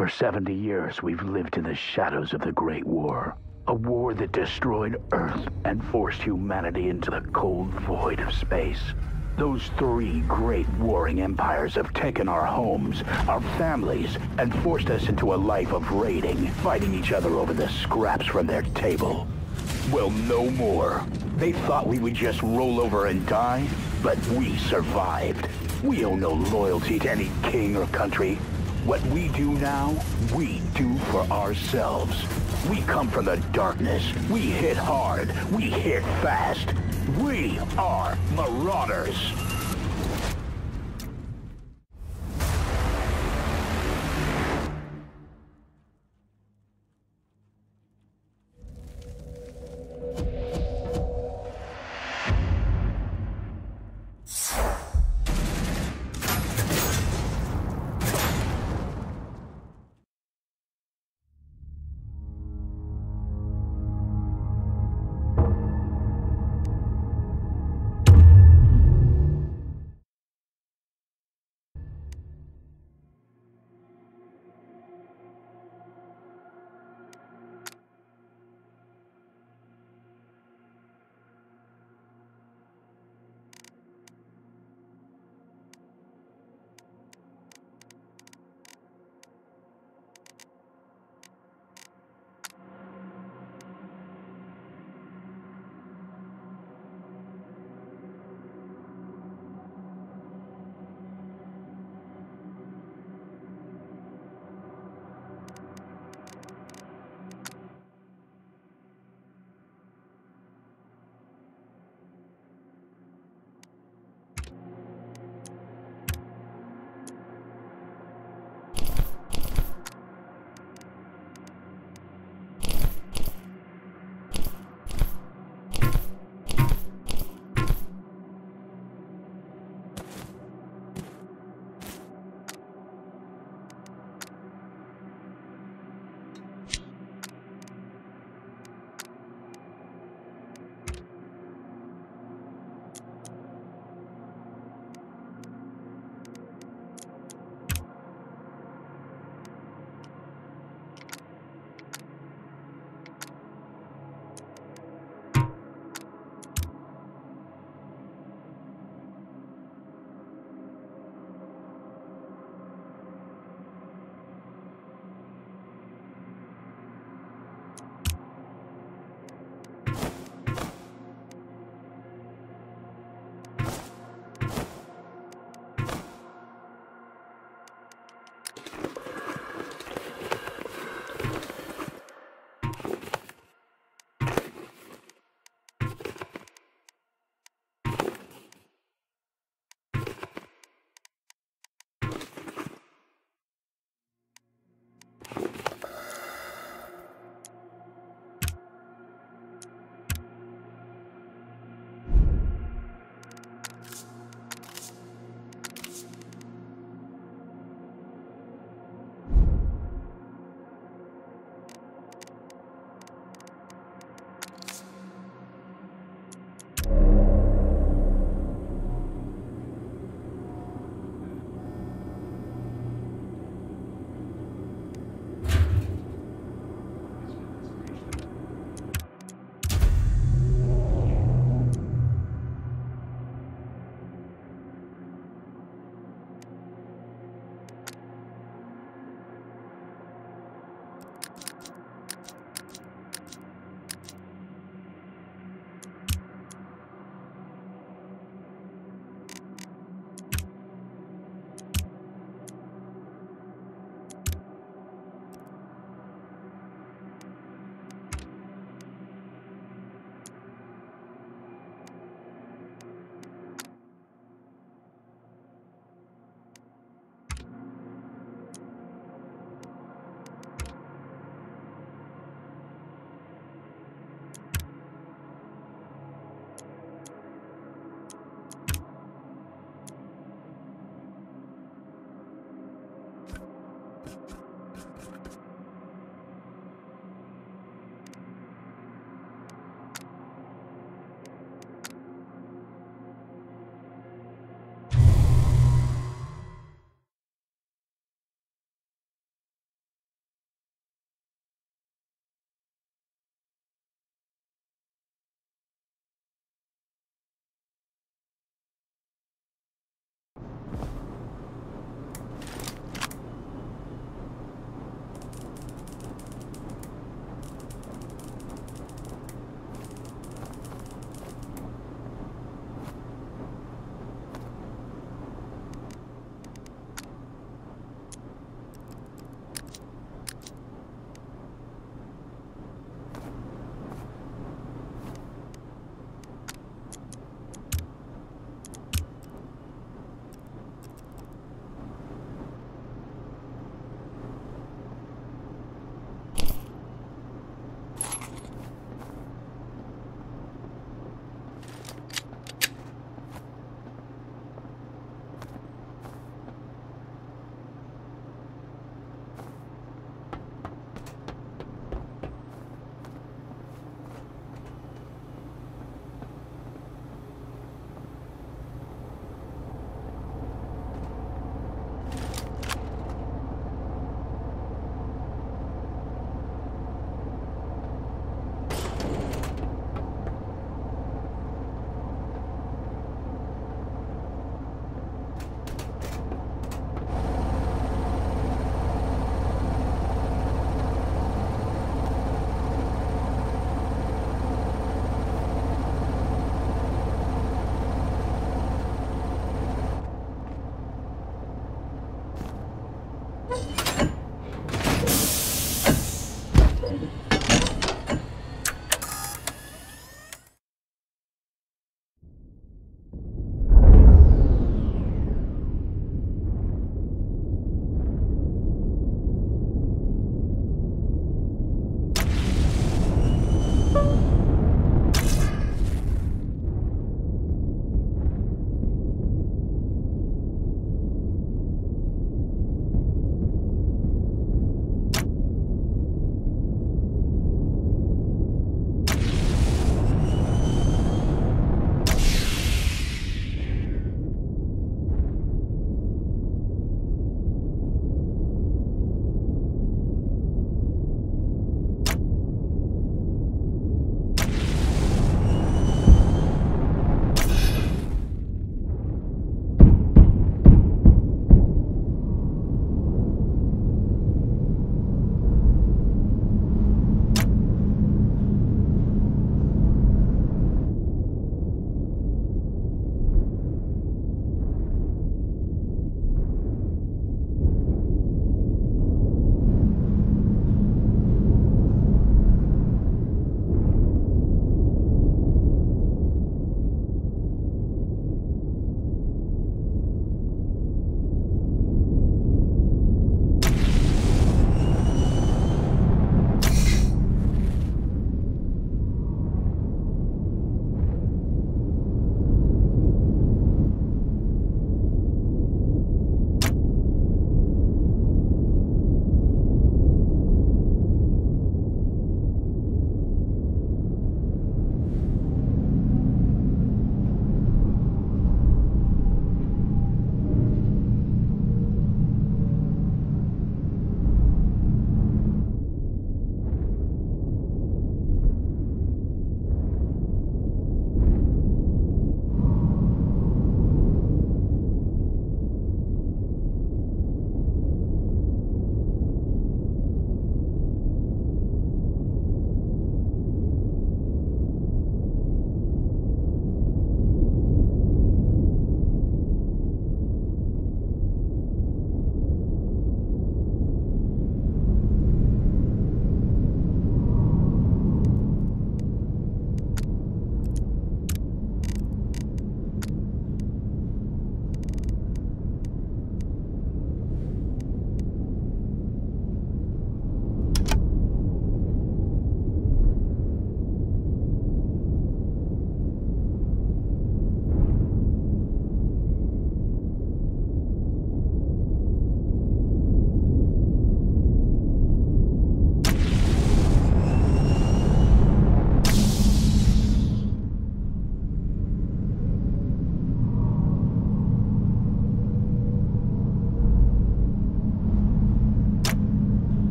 For 70 years, we've lived in the shadows of the Great War. A war that destroyed Earth and forced humanity into the cold void of space. Those three great warring empires have taken our homes, our families, and forced us into a life of raiding, fighting each other over the scraps from their table. Well, no more. They thought we would just roll over and die, but we survived. We owe no loyalty to any king or country. What we do now, we do for ourselves. We come from the darkness. We hit hard. We hit fast. We are Marauders.